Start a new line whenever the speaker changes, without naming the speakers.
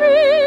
free.